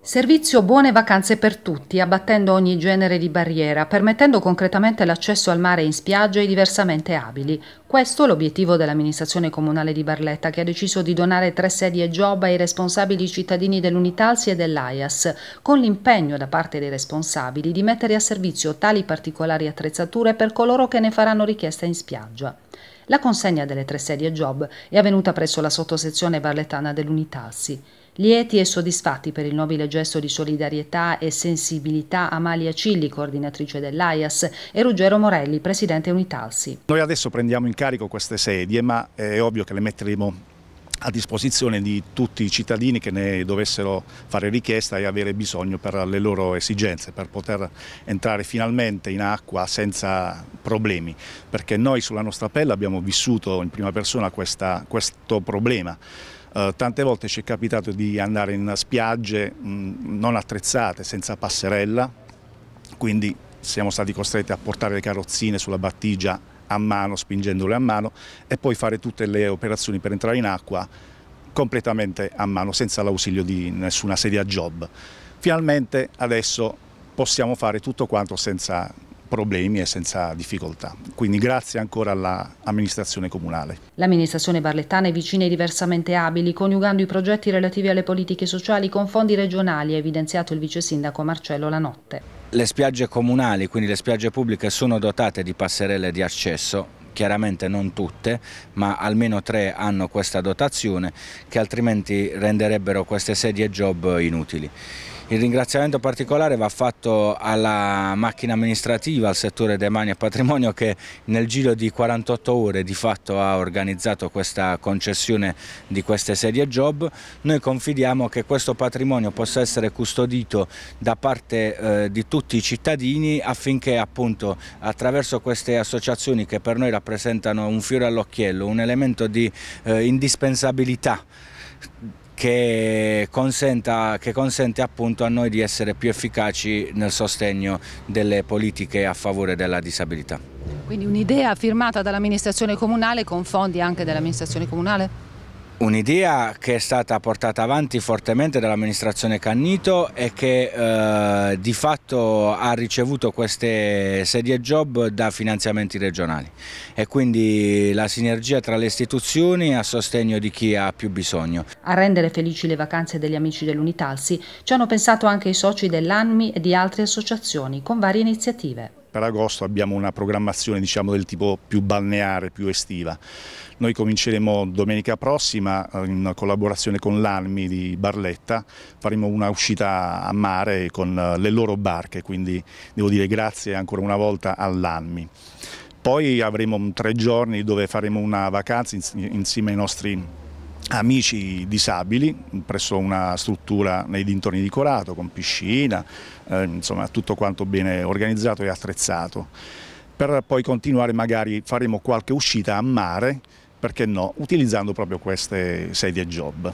Servizio buone vacanze per tutti, abbattendo ogni genere di barriera, permettendo concretamente l'accesso al mare in spiaggia ai diversamente abili. Questo è l'obiettivo dell'amministrazione comunale di Barletta, che ha deciso di donare tre sedie job ai responsabili cittadini dell'Unitalsi e dell'AIAS, con l'impegno da parte dei responsabili di mettere a servizio tali particolari attrezzature per coloro che ne faranno richiesta in spiaggia. La consegna delle tre sedie job è avvenuta presso la sottosezione barlettana dell'Unitalsi. Lieti e soddisfatti per il nobile gesto di solidarietà e sensibilità Amalia Cilli, coordinatrice dell'AIAS, e Ruggero Morelli, presidente Unitalsi. Noi adesso prendiamo in carico queste sedie, ma è ovvio che le metteremo a disposizione di tutti i cittadini che ne dovessero fare richiesta e avere bisogno per le loro esigenze, per poter entrare finalmente in acqua senza problemi, perché noi sulla nostra pelle abbiamo vissuto in prima persona questa, questo problema. Uh, tante volte ci è capitato di andare in spiagge mh, non attrezzate, senza passerella, quindi siamo stati costretti a portare le carrozzine sulla battigia a mano, spingendole a mano e poi fare tutte le operazioni per entrare in acqua completamente a mano, senza l'ausilio di nessuna sedia job. Finalmente adesso possiamo fare tutto quanto senza problemi e senza difficoltà. Quindi grazie ancora all'amministrazione comunale. L'amministrazione barlettana è vicina ai diversamente abili, coniugando i progetti relativi alle politiche sociali con fondi regionali, ha evidenziato il vice sindaco Marcello Lanotte. Le spiagge comunali, quindi le spiagge pubbliche, sono dotate di passerelle di accesso chiaramente non tutte, ma almeno tre hanno questa dotazione che altrimenti renderebbero queste sedie job inutili. Il ringraziamento particolare va fatto alla macchina amministrativa, al settore demani e patrimonio che nel giro di 48 ore di fatto ha organizzato questa concessione di queste sedie job. Noi confidiamo che questo patrimonio possa essere custodito da parte eh, di tutti i cittadini affinché appunto attraverso queste associazioni che per noi rappresentano un fiore all'occhiello, un elemento di eh, indispensabilità che, consenta, che consente appunto a noi di essere più efficaci nel sostegno delle politiche a favore della disabilità. Quindi un'idea firmata dall'amministrazione comunale con fondi anche dell'amministrazione comunale? Un'idea che è stata portata avanti fortemente dall'amministrazione Cannito e che eh, di fatto ha ricevuto queste sedie job da finanziamenti regionali e quindi la sinergia tra le istituzioni a sostegno di chi ha più bisogno. A rendere felici le vacanze degli amici dell'Unitalsi ci hanno pensato anche i soci dell'ANMI e di altre associazioni con varie iniziative per agosto abbiamo una programmazione diciamo, del tipo più balneare, più estiva. Noi cominceremo domenica prossima in collaborazione con l'ANMI di Barletta, faremo una uscita a mare con le loro barche, quindi devo dire grazie ancora una volta all'ANMI. Poi avremo tre giorni dove faremo una vacanza insieme ai nostri amici disabili presso una struttura nei dintorni di Corato con piscina, eh, insomma tutto quanto bene organizzato e attrezzato. Per poi continuare magari faremo qualche uscita a mare, perché no, utilizzando proprio queste sedie job.